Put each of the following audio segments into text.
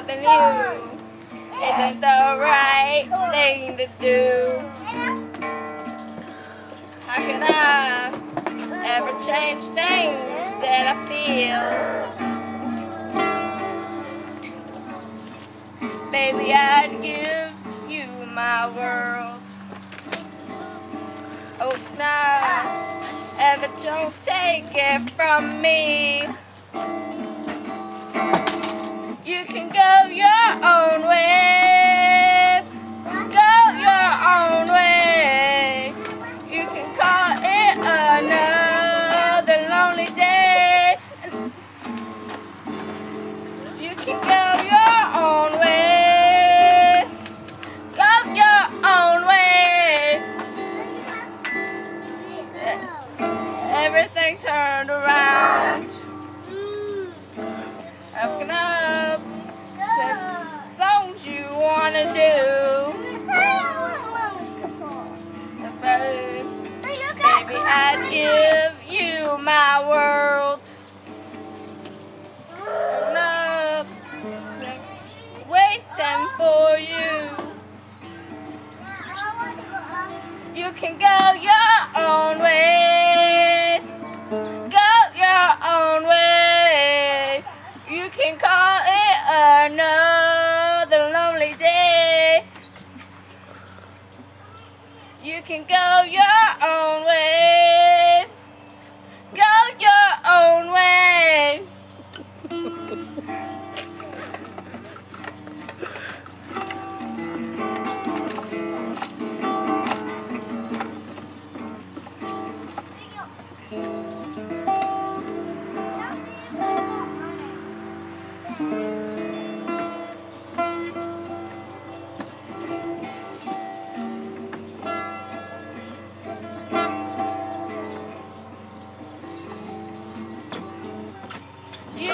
loving you isn't the right thing to do. How can I ever change things that I feel? Baby, I'd give you my world. Oh, nah, ever don't take it from me. You can go give you my world. Up. Waiting for you. You can go your own way. Go your own way. You can call it another lonely day. You can go your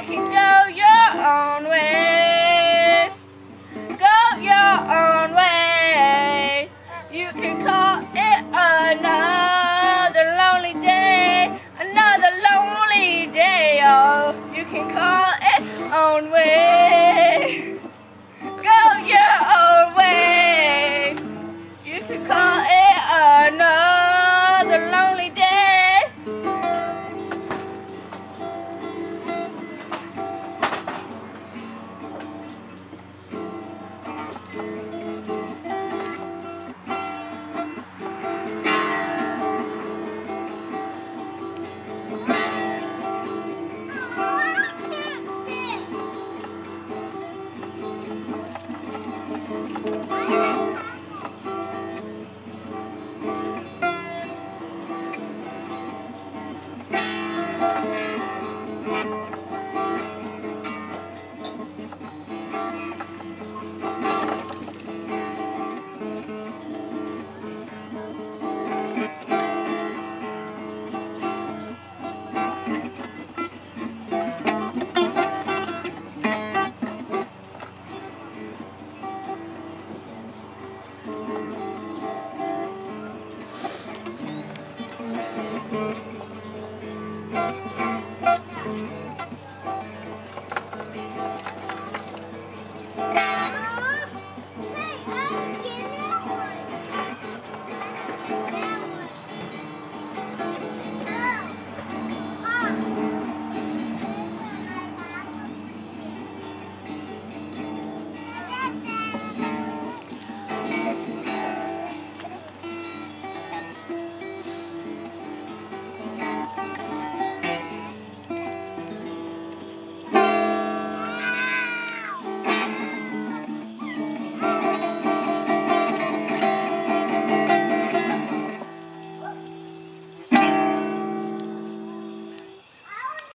can go your own way. Go your own way. You can call